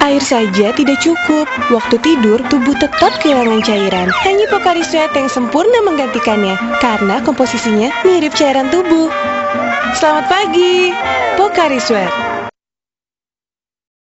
Air saja tidak cukup. Waktu tidur, tubuh tetap kehilangan cairan. Hanya Pocari Sweat yang sempurna menggantikannya karena komposisinya mirip cairan tubuh. Selamat pagi, Pocari Sweat.